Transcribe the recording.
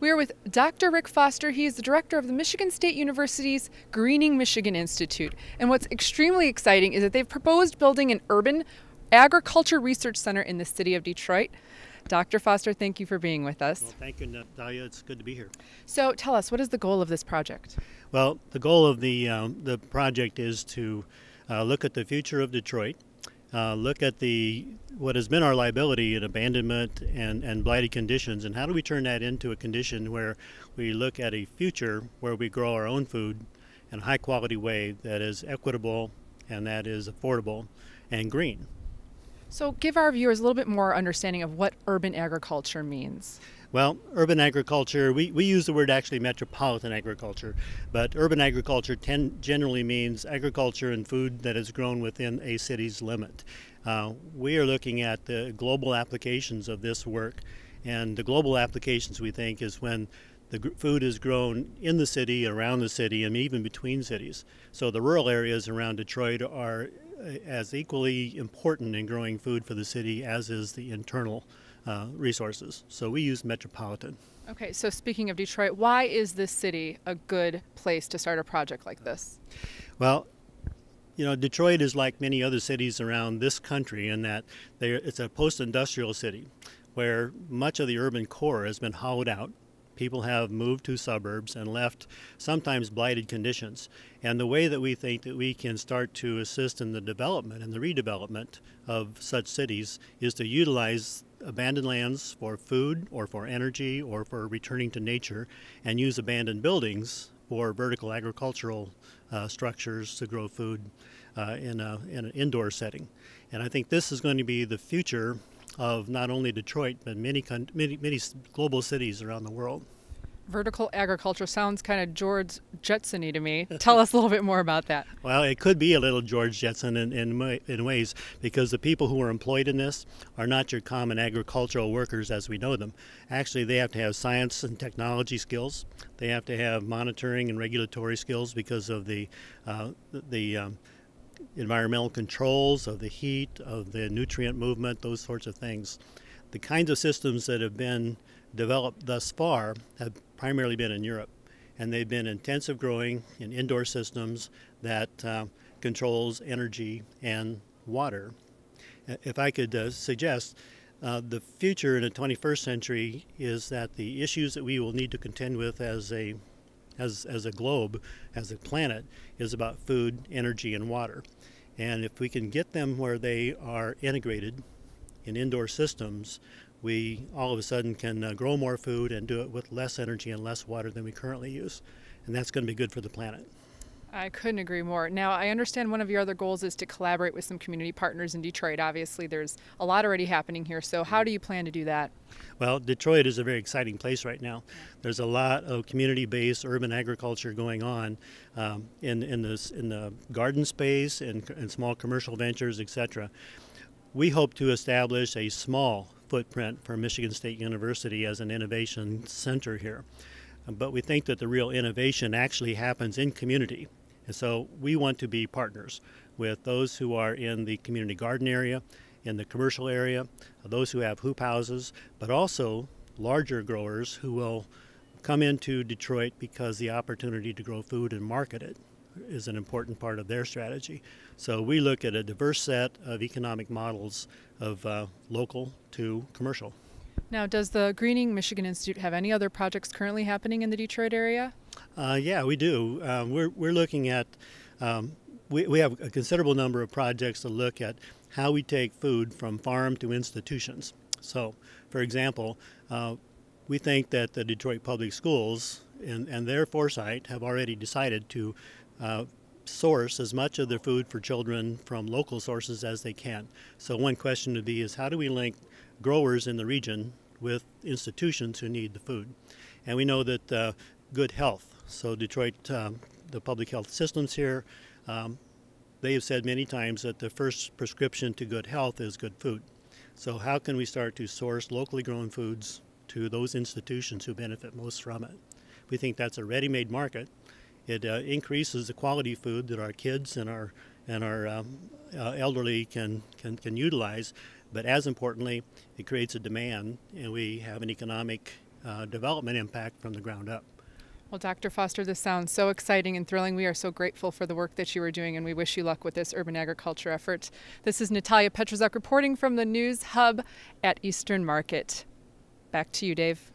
We are with Dr. Rick Foster. He is the director of the Michigan State University's Greening Michigan Institute. And what's extremely exciting is that they've proposed building an urban agriculture research center in the city of Detroit. Dr. Foster, thank you for being with us. Well, thank you, Natalia. It's good to be here. So, tell us, what is the goal of this project? Well, the goal of the um, the project is to uh, look at the future of Detroit uh, look at the what has been our liability in abandonment and, and blighted conditions and how do we turn that into a condition where we look at a future where we grow our own food in a high quality way that is equitable and that is affordable and green. So give our viewers a little bit more understanding of what urban agriculture means. Well, urban agriculture, we, we use the word actually metropolitan agriculture, but urban agriculture ten, generally means agriculture and food that is grown within a city's limit. Uh, we are looking at the global applications of this work, and the global applications we think is when the food is grown in the city, around the city, and even between cities. So the rural areas around Detroit are as equally important in growing food for the city as is the internal uh, resources. So we use Metropolitan. Okay, so speaking of Detroit, why is this city a good place to start a project like this? Well, you know, Detroit is like many other cities around this country in that it's a post industrial city where much of the urban core has been hollowed out people have moved to suburbs and left sometimes blighted conditions. And the way that we think that we can start to assist in the development and the redevelopment of such cities is to utilize abandoned lands for food or for energy or for returning to nature and use abandoned buildings for vertical agricultural uh, structures to grow food uh, in, a, in an indoor setting. And I think this is going to be the future of not only Detroit, but many, many, many global cities around the world. Vertical agriculture sounds kind of George Jetsony to me. Tell us a little bit more about that. Well, it could be a little George Jetson in, in, in ways because the people who are employed in this are not your common agricultural workers as we know them. Actually, they have to have science and technology skills. They have to have monitoring and regulatory skills because of the uh, the um, environmental controls, of the heat, of the nutrient movement, those sorts of things. The kinds of systems that have been developed thus far have primarily been in Europe, and they've been intensive growing in indoor systems that uh, controls energy and water. If I could uh, suggest, uh, the future in the 21st century is that the issues that we will need to contend with as a as, as a globe, as a planet, is about food, energy, and water. And if we can get them where they are integrated in indoor systems, we all of a sudden can uh, grow more food and do it with less energy and less water than we currently use. And that's going to be good for the planet. I couldn't agree more. Now, I understand one of your other goals is to collaborate with some community partners in Detroit. Obviously, there's a lot already happening here. So, how do you plan to do that? Well, Detroit is a very exciting place right now. There's a lot of community-based urban agriculture going on um, in in this in the garden space and, and small commercial ventures, etc. We hope to establish a small footprint for Michigan State University as an innovation center here. But we think that the real innovation actually happens in community. And so we want to be partners with those who are in the community garden area, in the commercial area, those who have hoop houses, but also larger growers who will come into Detroit because the opportunity to grow food and market it is an important part of their strategy. So we look at a diverse set of economic models of uh, local to commercial. Now, does the Greening Michigan Institute have any other projects currently happening in the Detroit area? Uh, yeah, we do. Um, we're, we're looking at, um, we, we have a considerable number of projects to look at how we take food from farm to institutions. So, for example, uh, we think that the Detroit Public Schools and, and their foresight have already decided to uh, source as much of their food for children from local sources as they can. So one question would be is how do we link growers in the region with institutions who need the food. And we know that uh, good health, so Detroit, um, the public health systems here, um, they have said many times that the first prescription to good health is good food. So how can we start to source locally grown foods to those institutions who benefit most from it? We think that's a ready-made market. It uh, increases the quality food that our kids and our and our um, uh, elderly can, can can utilize, but as importantly, it creates a demand, and we have an economic uh, development impact from the ground up. Well, Dr. Foster, this sounds so exciting and thrilling. We are so grateful for the work that you are doing, and we wish you luck with this urban agriculture effort. This is Natalia Petrozuk reporting from the News Hub at Eastern Market. Back to you, Dave.